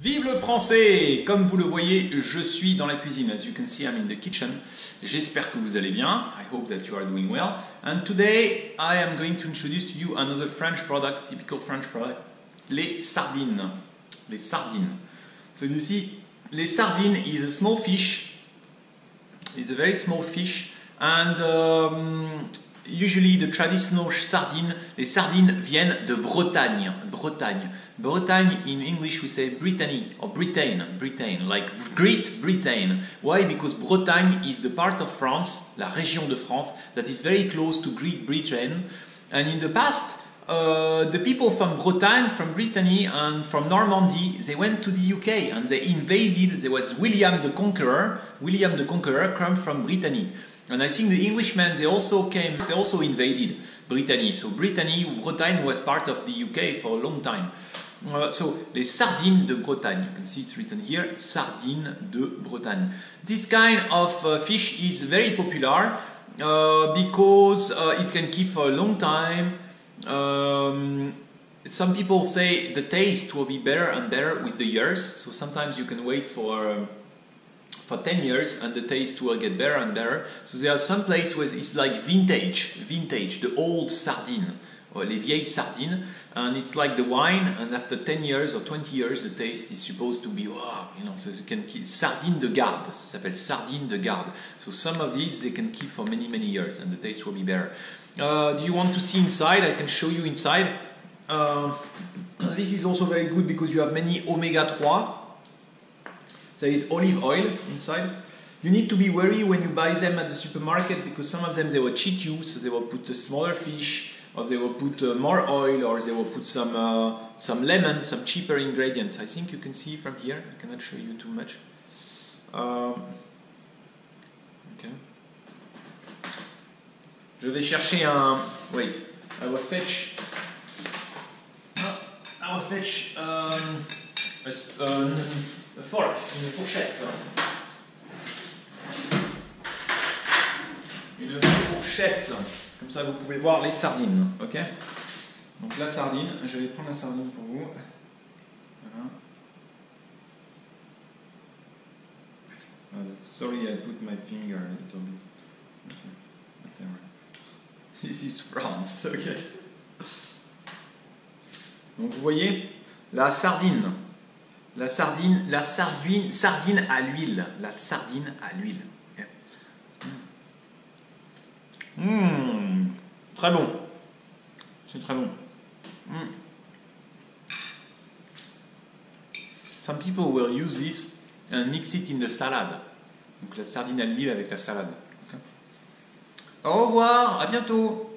Vive le français Comme vous le voyez, je suis dans la cuisine. As you can see, I'm in the kitchen. J'espère que vous allez bien. I hope that you are doing well. And today, I am going to introduce to you another French product, typical French product, les sardines. Les sardines. So you see, les sardines is a small fish. It's a very small fish. And um, usually the traditional sardine, les sardines viennent de Bretagne. Bretagne. Bretagne in English we say Brittany or Britain, Britain, like Great Britain. Why? Because Bretagne is the part of France, la région de France, that is very close to Great Britain. And in the past, uh, the people from Bretagne, from Brittany, and from Normandy, they went to the UK and they invaded. There was William the Conqueror. William the Conqueror came from Brittany. And I think the Englishmen, they also came, they also invaded Brittany. So Brittany, Bretagne was part of the UK for a long time. Uh, so, les sardines de Bretagne. You can see it's written here, sardines de Bretagne. This kind of uh, fish is very popular uh, because uh, it can keep for a long time. Um, some people say the taste will be better and better with the years. So sometimes you can wait for um, for 10 years and the taste will get better and better. So there are some places where it's like vintage, vintage, the old sardine, or les vieilles sardines, and it's like the wine, and after 10 years or 20 years, the taste is supposed to be, wow, you know, so you can keep, sardine de garde, ça s'appelle sardine de garde. So some of these they can keep for many, many years, and the taste will be better. Uh, do you want to see inside? I can show you inside. Uh, this is also very good because you have many omega 3 there is olive oil inside. You need to be wary when you buy them at the supermarket because some of them they will cheat you, so they will put a smaller fish, or they will put uh, more oil, or they will put some uh, some lemon, some cheaper ingredient. I think you can see from here. I cannot show you too much. Um, okay. Je vais chercher un. Wait. I will fetch. I will fetch um, a, um, a fork, une fourchette. Une fourchette. Comme ça, vous pouvez voir les sardines. Ok? Donc la sardine, je vais prendre la sardine pour vous. Voilà. Uh, sorry, I put my finger a little bit. This is France, ok? Donc vous voyez, la sardine, la sardine, la sardine, sardine à l'huile, la sardine à l'huile. Mmh, très bon. C'est très bon. Mmh. Some people will use this and mix it in the salad. Donc la sardine à l'huile avec la salade. Au revoir, à bientôt.